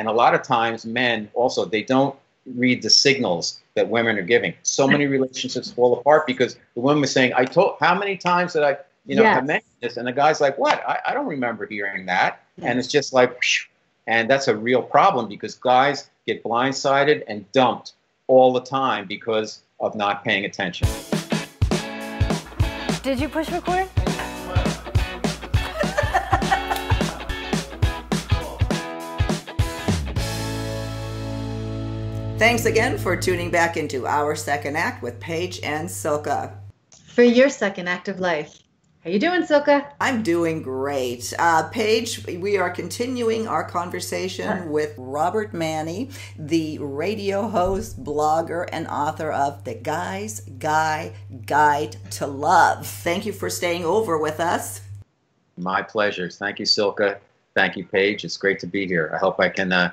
And a lot of times, men also they don't read the signals that women are giving. So many relationships fall apart because the woman is saying, "I told how many times did I, you know, Yes. have mentioned this?" And the guy's like, "What? I, I don't remember hearing that." And it's just like, phew. and that's a real problem because guys get blindsided and dumped all the time because of not paying attention. Did you push record? Thanks again for tuning back into our second act with Paige and Silke. For your second act of life. How are you doing, Silke? I'm doing great. Uh, Paige, we are continuing our conversation with Robert Manni, the radio host, blogger, and author of The Guy's Guy Guide to Love. Thank you for staying over with us. My pleasure. Thank you, Silke. Thank you, Paige. It's great to be here. I hope I can uh,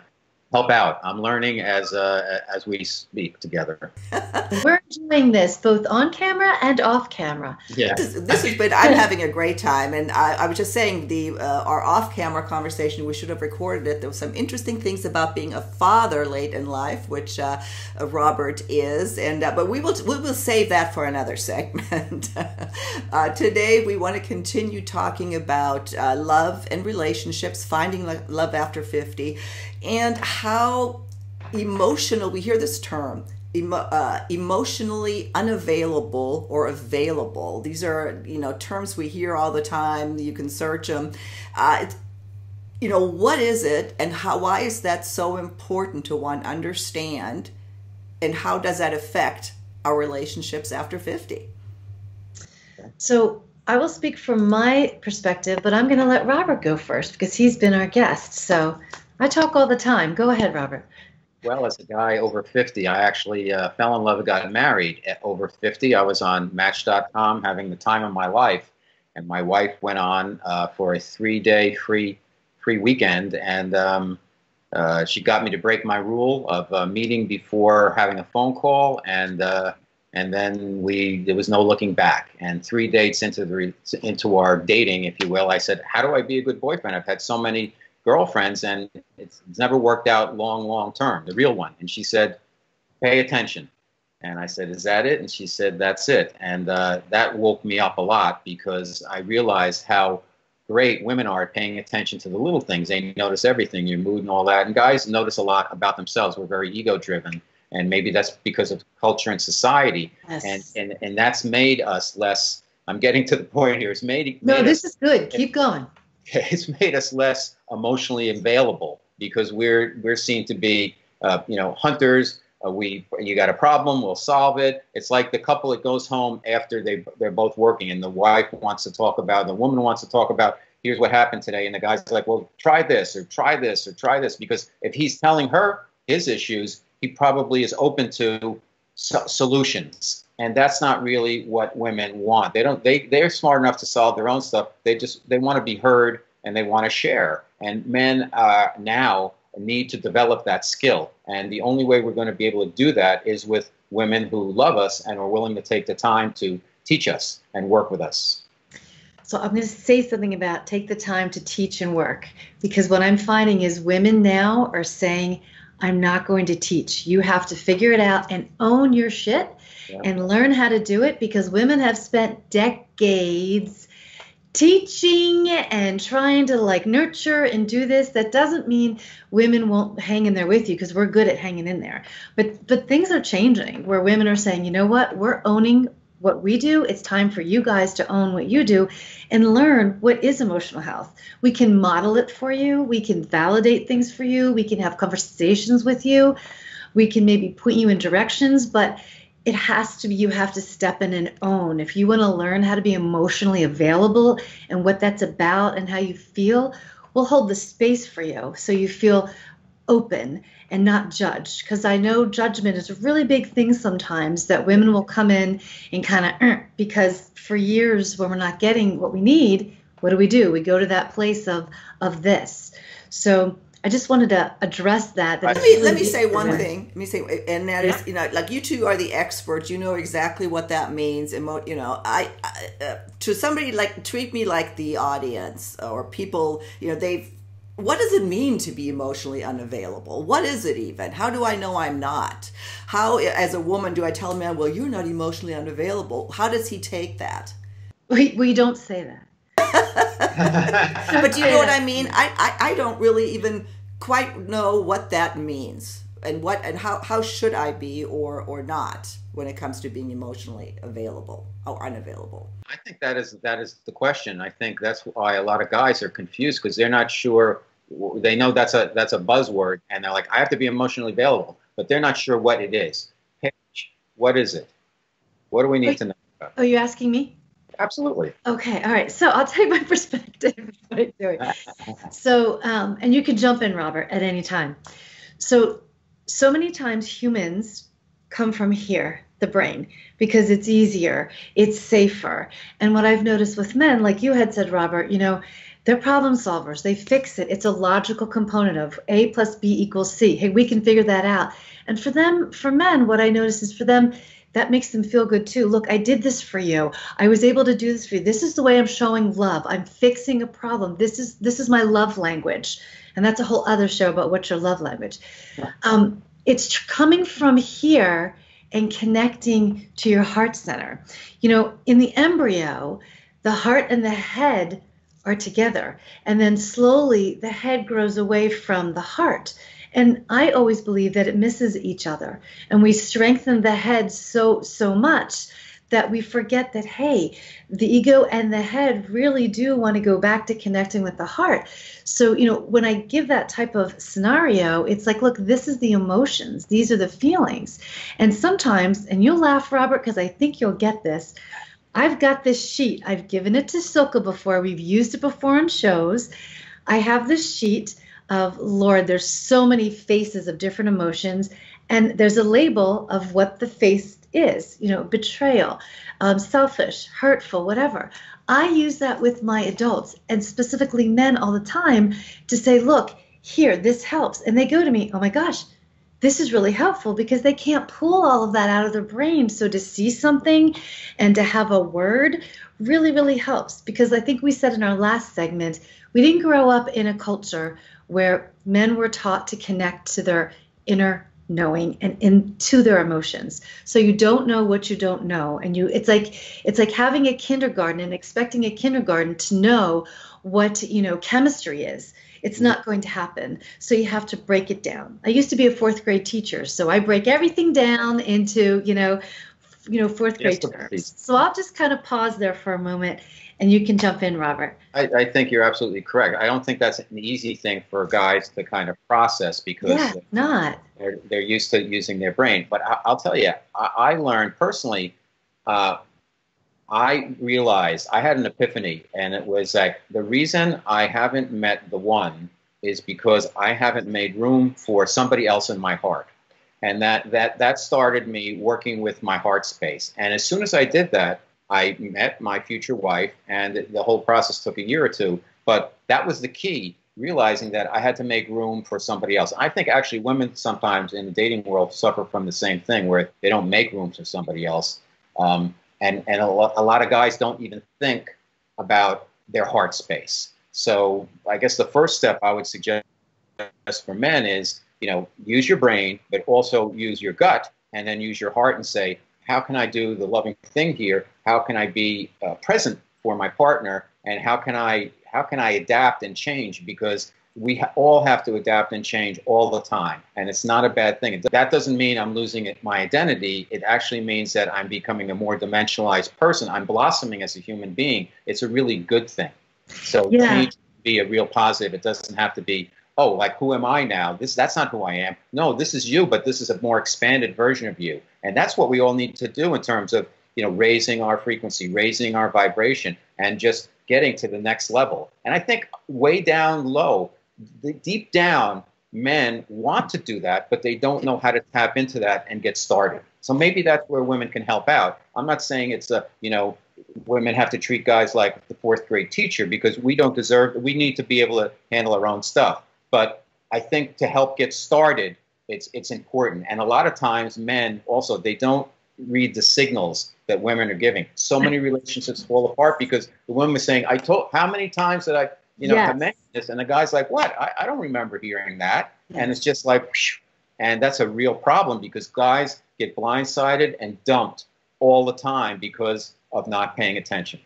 help out. I'm learning as uh, as we speak together. We're doing this both on camera and off camera. Yeah. This, this has been, I'm having a great time. And I, I was just saying, the uh, our off camera conversation, we should have recorded it. There was some interesting things about being a father late in life, which uh, uh, Robert is. and uh, But we will, we will save that for another segment. uh, today, we want to continue talking about uh, love and relationships, finding lo- love after 50, and how emotional, we hear this term, emo, uh, emotionally unavailable or available. These are, you know, terms we hear all the time. You can search them. Uh, you know, what is it and how, why is that so important to one understand and how does that affect our relationships after 50? So I will speak from my perspective, but I'm going to let Robert go first because he's been our guest. So I talk all the time. Go ahead, Robert. Well, as a guy over 50, I actually uh, fell in love and got married at over 50. I was on Match.com having the time of my life, and my wife went on uh, for a three-day free free weekend, and um, uh, she got me to break my rule of uh, meeting before having a phone call, and uh, and then we there was no looking back. And three dates into the into our dating, if you will, I said, "How do I be a good boyfriend? I've had so many." Girlfriends and it's, it's never worked out long long term the real one. And she said pay attention. And i said is that it? And she said that's it. And uh, that woke me up a lot because i realized how great women are at paying attention to the little things. They notice everything your mood and all that. And guys notice a lot about themselves. We're very ego driven and maybe that's because of culture and society. Yes. and, and and that's made us less i'm getting to the point here it's made, no, made this us- is good. Keep going. it's made us less emotionally available because we're we're seen to be uh, you know hunters. Uh, we you got a problem, we'll solve it. It's like the couple that goes home after they they're both working, and the wife wants to talk about, the woman wants to talk about. Here's what happened today, and the guy's like, "Well, try this, or try this, or try this," because if he's telling her his issues, he probably is open to so- solutions and that's not really what women want. They don't they they're smart enough to solve their own stuff. They just they want to be heard and they want to share. And men uh, now need to develop that skill. And the only way we're going to be able to do that is with women who love us and are willing to take the time to teach us and work with us. So I'm going to say something about take the time to teach and work because what I'm finding is women now are saying, I'm not going to teach. You have to figure it out and own your shit And learn how to do it because women have spent decades teaching and trying to like nurture and do this. That doesn't mean women won't hang in there with you because we're good at hanging in there. But but things are changing where women are saying you know what? We're owning what we do. It's time for you guys to own what you do and learn what is emotional health. We can model it for you. We can validate things for you. We can have conversations with you. We can maybe point you in directions but it has to be you have to step in and own. If you want to learn how to be emotionally available and what that's about and how you feel we'll hold the space for you so you feel open and not judged. Because i know judgment is a really big thing sometimes that women will come in and kind of uh, because for years when we're not getting what we need what do we do? We go to that place of of this. So i just wanted to address that, that Let Let me really let me say one women. thing. Let me say, and that is, you know, like you two are the experts. You know exactly what that means. Emo- you know, I, I uh, to somebody like treat me like the audience or people. You know, they've what does it mean to be emotionally unavailable? What is it even? How do I know I'm not? How, as a woman, do I tell a man, well, you're not emotionally unavailable? How does he take that? We, we don't say that. But do you know what I mean? I, I, I don't really even quite know what that means and what and how, how should I be or or not when it comes to being emotionally available or unavailable. I think that is that is the question. I think that's why a lot of guys are confused because they're not sure. They know that's a that's a buzzword, and they're like, I have to be emotionally available, but they're not sure what it is. Paige, what is it? What do we need Wait, to know? About? Are you asking me? Absolutely. Okay. All right. So I'll take my perspective. so, um, and you can jump in, Robert, at any time. So, so many times humans come from here, the brain, because it's easier, it's safer. And what I've noticed with men, like you had said, Robert, you know, they're problem solvers. They fix it. It's a logical component of A plus B equals C. Hey, we can figure that out. And for them, for men, what I notice is for them, that makes them feel good too. Look, I did this for you. I was able to do this for you. This is the way I'm showing love. I'm fixing a problem. This is this is my love language. And that's a whole other show about what's your love language. Um, it's coming from here and connecting to your heart center. You know, in the embryo, the heart and the head are together, and then slowly the head grows away from the heart. And I always believe that it misses each other, and we strengthen the head so so much that we forget that, hey, the ego and the head really do want to go back to connecting with the heart. So, you know, when I give that type of scenario, it's like, look, this is the emotions, these are the feelings. And sometimes, and you'll laugh, Robert, because I think you'll get this. I've got this sheet. I've given it to Silke before. We've used it before on shows. I have this sheet of Lord, there's so many faces of different emotions, and there's a label of what the face is, you know, betrayal, um, selfish, hurtful, whatever. I use that with my adults and specifically men all the time to say, look, here, this helps. And they go to me, oh my gosh, this is really helpful because they can't pull all of that out of their brain. So to see something and to have a word really, really helps because I think we said in our last segment, we didn't grow up in a culture where men were taught to connect to their inner knowing and into their emotions. So you don't know what you don't know. And you it's like it's like having a kindergarten and expecting a kindergarten to know what you know chemistry is. It's not going to happen. So you have to break it down. I used to be a fourth grade teacher so i break everything down into you know you know fourth grade yes, terms so i'll just kind of pause there for a moment and you can jump in, Robert. I, I, think you're absolutely correct. I don't think that's an easy thing for guys to kind of process because yeah, not. They're, they're used to using their brain. But I, will tell you, I, I learned personally. Uh, I realized I had an epiphany, and it was like the reason I haven't met the one is because I haven't made room for somebody else in my heart. And that, that, that started me working with my heart space. And as soon as I did that, I met my future wife, and the whole process took a year or two. But that was the key, realizing that I had to make room for somebody else. I think actually women sometimes in the dating world suffer from the same thing, where they don't make room for somebody else. Um, and and a, lo- a lot of guys don't even think about their heart space. So I guess the first step I would suggest for men is, you know, use your brain, but also use your gut, and then use your heart and say, how can I do the loving thing here? How can I be uh, present for my partner? And how can I how can I adapt and change? Because we ha- all have to adapt and change all the time, and it's not a bad thing. That doesn't mean I'm losing it, my identity. It actually means that I'm becoming a more dimensionalized person. I'm blossoming as a human being. It's a really good thing. So yeah. to be a real positive. It doesn't have to be oh, like who am I now? This that's not who I am. No, this is you, but this is a more expanded version of you. And that's what we all need to do in terms of, you know, raising our frequency, raising our vibration, and just getting to the next level. And I think way down low, deep down, men want to do that, but they don't know how to tap into that and get started. So maybe that's where women can help out. I'm not saying it's a, you know, women have to treat guys like the fourth grade teacher because we don't deserve, we need to be able to handle our own stuff. But I think to help get started, it's it's important. And a lot of times, men also they don't read the signals that women are giving. So many relationships fall apart because the woman is saying, "I told how many times did I you know, Yes. this, and the guy's like, "What? I, I don't remember hearing that." Yeah. And it's just like, phew. and that's a real problem because guys get blindsided and dumped all the time because of not paying attention.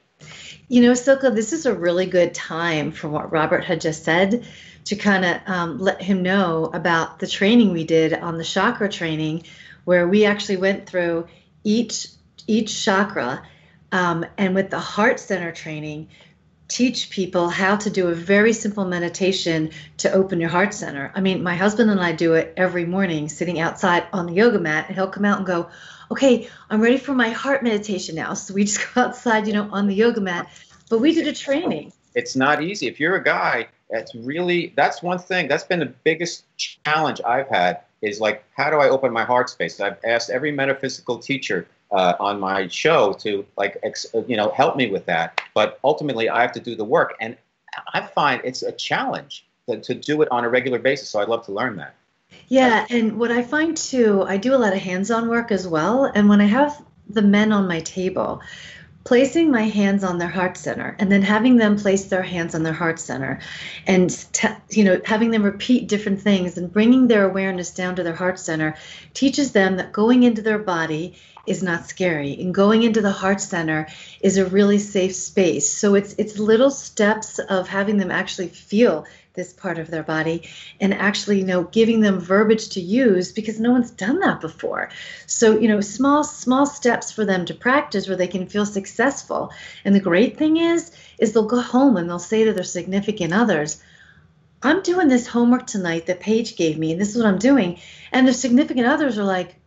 You know, Silke, this is a really good time from what Robert had just said to kind of um, let him know about the training we did on the chakra training, where we actually went through each each chakra, um, and with the heart center training, teach people how to do a very simple meditation to open your heart center. I mean, my husband and I do it every morning, sitting outside on the yoga mat, and he'll come out and go, "Okay, I'm ready for my heart meditation now." So we just go outside, you know, on the yoga mat. But we did a training. It's not easy. If you're a guy, that's really that's one thing. That's been the biggest challenge I've had is like, how do I open my heart space? I've asked every metaphysical teacher uh, on my show to like, ex, you know, help me with that. But ultimately, I have to do the work, and I find it's a challenge to, to do it on a regular basis. So I'd love to learn that. Yeah, and what I find too, I do a lot of hands-on work as well. And when I have the men on my table, placing my hands on their heart center and then having them place their hands on their heart center and you know having them repeat different things and bringing their awareness down to their heart center teaches them that going into their body is not scary. And going into the heart center is a really safe space. So it's it's little steps of having them actually feel this part of their body and actually you know giving them verbiage to use because no one's done that before. So you know small small steps for them to practice where they can feel successful. And the great thing is is they'll go home and they'll say to their significant others i'm doing this homework tonight that paige gave me and this is what i'm doing. And their significant others are like "Oh,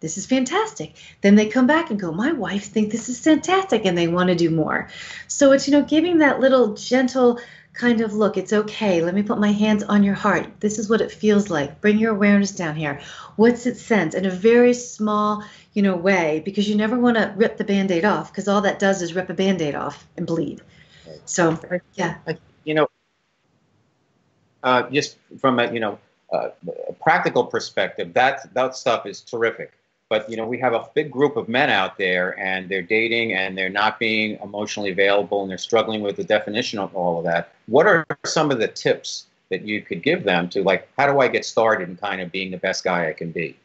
this is fantastic. Then they come back and go my wife thinks this is fantastic and they want to do more. So it's you know giving that little gentle kind of look it's okay let me put my hands on your heart. This is what it feels like. Bring your awareness down here. What's it sense? In a very small you know way because you never want to rip the band-aid off because all that does is rip a band-aid off and bleed. So yeah. You know, uh, just from a you know uh, a practical perspective, that that stuff is terrific. But you know, we have a big group of men out there, and they're dating, and they're not being emotionally available, and they're struggling with the definition of all of that. What are some of the tips that you could give them to like, how do I get started in kind of being the best guy I can be?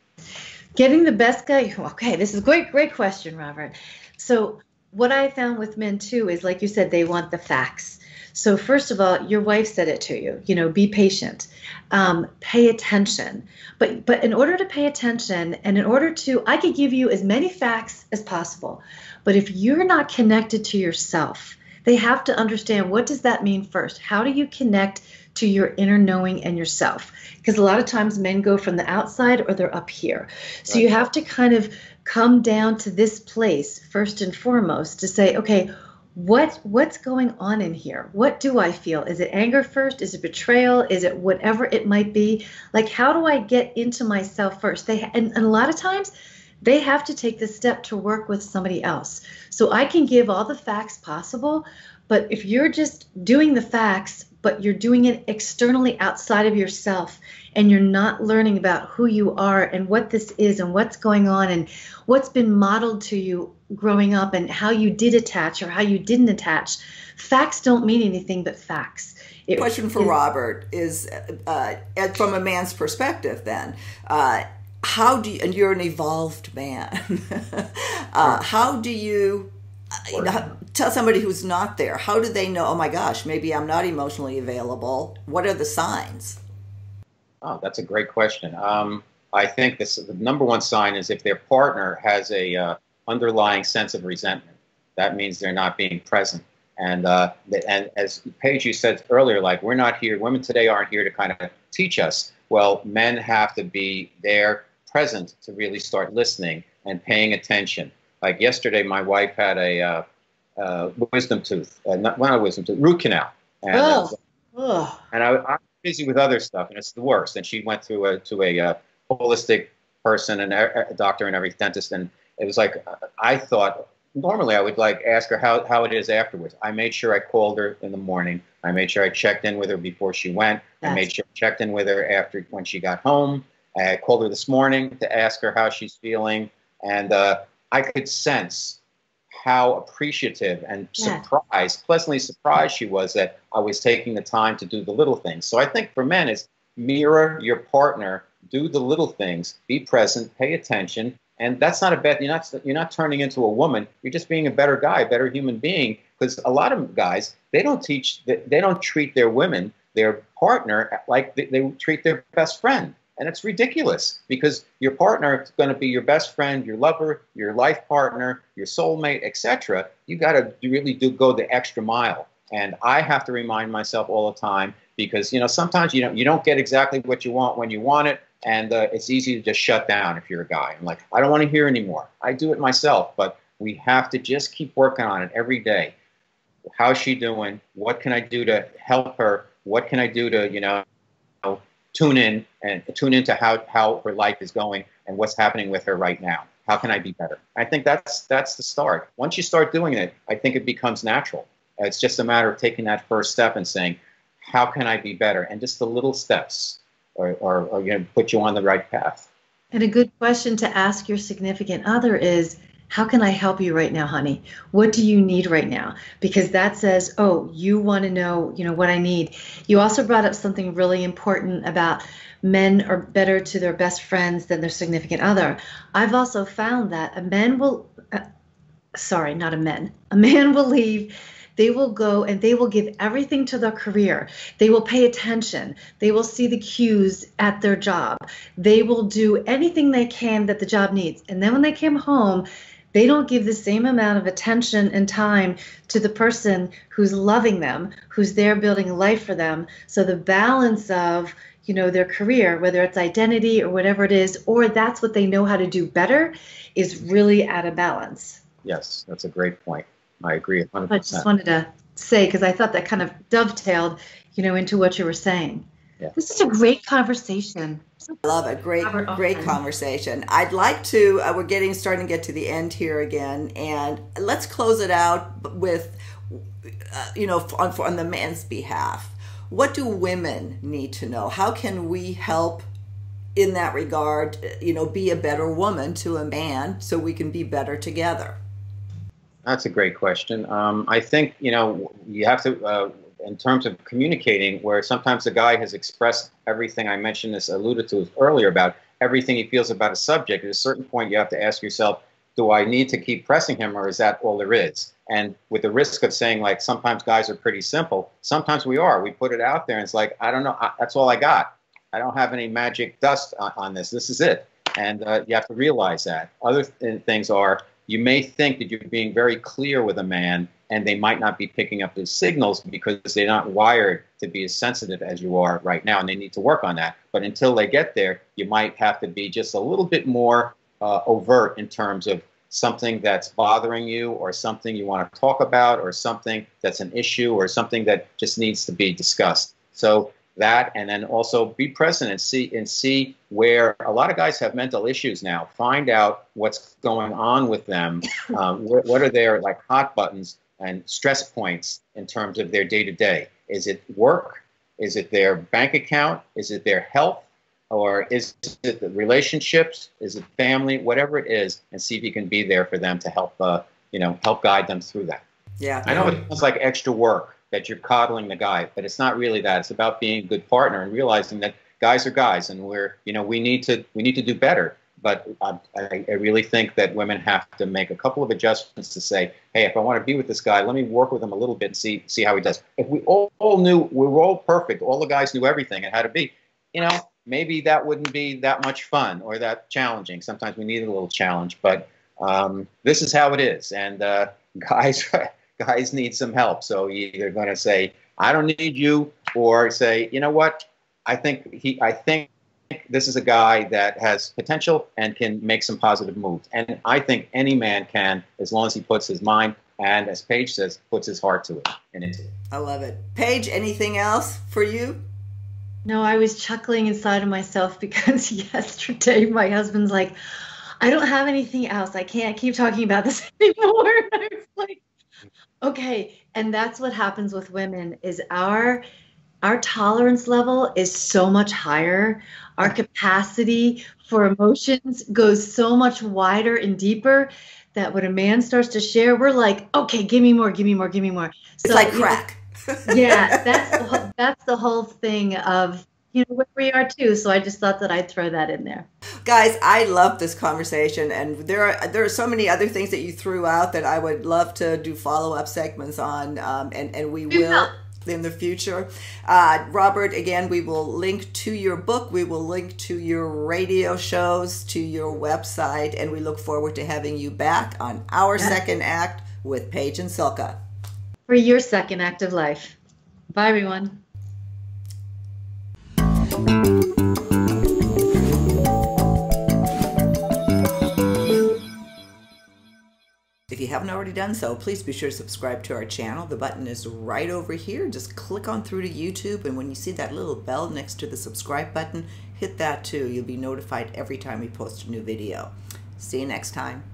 Getting the best guy. Okay, this is great, great question, Robert. So, what I found with men too is, like you said, they want the facts. So, first of all, your wife said it to you. You know, be patient, um, pay attention. But, but in order to pay attention, and in order to, I could give you as many facts as possible. But if you're not connected to yourself, they have to understand what does that mean first. How do you connect to your inner knowing and yourself? Because a lot of times men go from the outside or they're up here. So you have to kind of come down to this place first and foremost to say, okay, what what's going on in here? What do I feel? Is it anger first? Is it betrayal? Is it whatever it might be? Like how do I get into myself first? They and, and a lot of times they have to take the step to work with somebody else. So I can give all the facts possible, but if you're just doing the facts, but you're doing it externally outside of yourself and you're not learning about who you are and what this is and what's going on and what's been modeled to you growing up and how you did attach or how you didn't attach, facts don't mean anything but facts. It- question for it- Robert is uh, uh, from a man's perspective then. Uh, how do you, and you're an evolved man, uh, how do you tell somebody who's not there, how do they know, oh my gosh, maybe I'm not emotionally available? What are the signs? Oh, that's a great question. Um, I think this, the number one sign is if their partner has a uh, underlying sense of resentment. That means they're not being present. And uh, and as Paige, you said earlier, like we're not here. Women today aren't here to kind of teach us. Well, men have to be there, present, to really start listening and paying attention. Like yesterday, my wife had a uh, uh, wisdom tooth, uh, not, well, not a wisdom tooth, root canal. And, uh, Oh, and I, I'm busy with other stuff, and it's the worst. And she went to a to a uh, holistic person and a, a doctor and every dentist, and it was like uh, I thought. Normally, I would like ask her how, how it is afterwards. I made sure I called her in the morning. I made sure I checked in with her before she went. I made sure I checked in with her after when she got home. I called her this morning to ask her how she's feeling, and uh, I could sense how appreciative and Yeah. surprised, pleasantly surprised she was that I was taking the time to do the little things. So I think for men is mirror your partner, do the little things, be present, pay attention, and that's not a bad. You're not you're not turning into a woman. You're just being a better guy, a better human being. Because a lot of guys they don't teach they they don't treat their women, their partner, like they, they treat their best friend. And it's ridiculous because your partner is going to be your best friend, your lover, your life partner, your soulmate, etc. You got to really do go the extra mile. And I have to remind myself all the time because you know sometimes you don't you don't get exactly what you want when you want it, and uh, it's easy to just shut down if you're a guy. I'm like I don't want to hear anymore. I do it myself, but we have to just keep working on it every day. How's she doing? What can I do to help her? What can I do to you know tune in and tune into how, how her life is going and what's happening with her right now. How can I be better? I think that's that's the start. Once you start doing it, I think it becomes natural. It's just a matter of taking that first step and saying, "How can I be better?" And just the little steps are, are, are going to put you on the right path. And a good question to ask your significant other is how can I help you right now, honey? What do you need right now? Because that says, oh, you want to know, you know, what I need. You also brought up something really important about men are better to their best friends than their significant other. I've also found that a man will, uh, sorry, not a man, a man will leave they will go and they will give everything to their career. They will pay attention. They will see the cues at their job. They will do anything they can that the job needs. And then when they come home, they don't give the same amount of attention and time to the person who's loving them, who's there building a life for them. So the balance of you know their career whether it's identity or whatever it is or that's what they know how to do better is really out of balance Yes, that's a great point. I agree 100%. I just wanted to say because I thought that kind of dovetailed, you know, into what you were saying. Yeah. This is a great conversation. I love it. Great, Robert great Altman. conversation. I'd like to. Uh, we're getting starting to get to the end here again, and let's close it out with, uh, you know, on on the man's behalf. What do women need to know? How can we help in that regard? uh, You know, be a better woman to a man, so we can be better together. That's a great question. Um, I think you know you have to, uh, in terms of communicating, where sometimes the guy has expressed everything I mentioned this alluded to earlier about everything he feels about a subject. At a certain point, you have to ask yourself, do I need to keep pressing him, or is that all there is? And with the risk of saying like sometimes guys are pretty simple, sometimes we are. We put it out there, and it's like I don't know. I, that's all I got. I don't have any magic dust on, on this. This is it, and uh, you have to realize that. Other th- things are you may think that you're being very clear with a man and they might not be picking up the signals because they're not wired to be as sensitive as you are right now and they need to work on that. But until they get there you might have to be just a little bit more uh, overt in terms of something that's bothering you or something you want to talk about or something that's an issue or something that just needs to be discussed. So that and then also be present and see and see where a lot of guys have mental issues now. Find out what's going on with them. Um, what, what are their like hot buttons and stress points in terms of their day to day is it work? Is it their bank account? Is it their health? Or is it the relationships? Is it family? Whatever it is and see if you can be there for them to help uh, you know help guide them through that. Yeah, I know it sounds like extra work that you're coddling the guy, but it's not really that. It's about being a good partner and realizing that guys are guys, and we're you know we need to we need to do better. But I, I really think that women have to make a couple of adjustments to say, hey, if I want to be with this guy, let me work with him a little bit and see see how he does. If we all, all knew we were all perfect, all the guys knew everything and how to be, you know, maybe that wouldn't be that much fun or that challenging. Sometimes we need a little challenge, but um, this is how it is, and uh, guys guys need some help. So either going to say, "I don't need you," or say, "You know what? I think he. I think this is a guy that has potential and can make some positive moves." And I think any man can, as long as he puts his mind and, as Paige says, puts his heart to it and into it. I love it. Paige, anything else for you? No, I was chuckling inside of myself because yesterday my husband's like, I don't have anything else. I can't keep talking about this anymore. And I was like, okay. And that's what happens with women is our our tolerance level is so much higher. Our capacity for emotions goes so much wider and deeper that when a man starts to share, we're like, okay, give me more, give me more, give me more. So, it's like crack. Yeah, that's the whole, that's the whole thing of you know where we are too. So I just thought that I'd throw that in there. Guys, I love this conversation, and there are there are so many other things that you threw out that I would love to do follow up segments on, um, and and we will in the future. Uh, Robert, again, we will link to your book, we will link to your radio shows, to your website, and we look forward to having you back on our second act with Paige and Silke. For your second act of life. Bye, everyone. If you haven't already done so, please be sure to subscribe to our channel. The button is right over here. Just click on through to YouTube, and when you see that little bell next to the subscribe button, hit that too. You'll be notified every time we post a new video. See you next time.